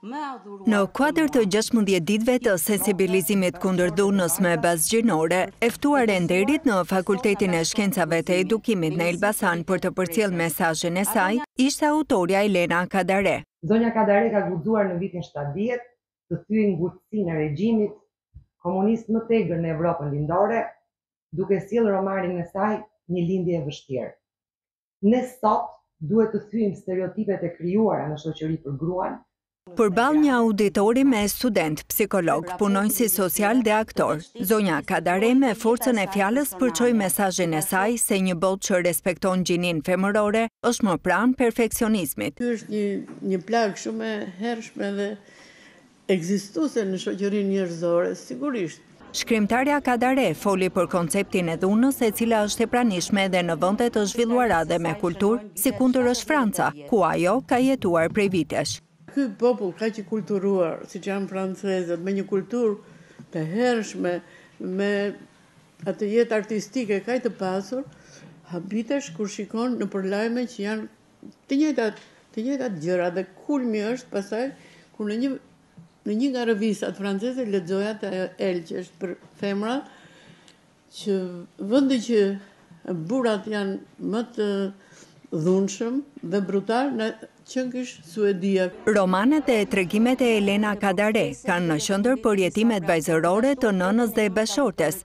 Në kuadër të gjashtëmbëdhjetë ditëve të sensibilizimit kundër dhunës me bazë gjinore, e ftuar e nderit në Fakultetin e Shkencave të Edukimit në Elbasan për të përcjellë mesazhin e saj, ishte autorja Elena Kadare. Zonja Kadare ka guxuar në vitin shtatëdhjetë të thyejë ngurtësinë e regjimit komunist më të egër në Evropën Lindore, duke sjellë romanin e saj Një lindje e vështirë. Ne sot duhet të thyejmë stereotipet e krijuara në shoqëri për gruan, Përballë një auditori me studentë, psikologë, punonjësi social dhe aktorë, zonja Kadare me forcën e fjalës përçoi mesazhin e saj se një botë që respekton gjininë femërore është më pranë perfeksionizmit. Kjo është një plagë shumë e hershme dhe Ekzistuese në shoqërinë njerëzore, sigurisht. Shkrimtarja Kadare foli për konceptin e dhunës e cila është e pranishme edhe në vende të zhvilluara dhe me kulturë, sikundër është Franca, ku ajo ka jetuar prej vitesh. Ky popull kaq i kulturuar, siç janë francezët, me një kulturë të hershme, me atë jetë artistike kaq të pasur, habitesh kur shikon nëpër lajme që janë Të njëjtat, të njëjtat gjëra dhe kulmi është pastaj kur në një në një nga revistat franceze lexoja te El që është për femra që vendi që burrat janë më të dhunshëm dhe brutalë në qenkësh Suedia. Romanet e tregimet e Elena Kadare kanë në qendër përjetimet vajzërore të nënës dhe bashkëshortes,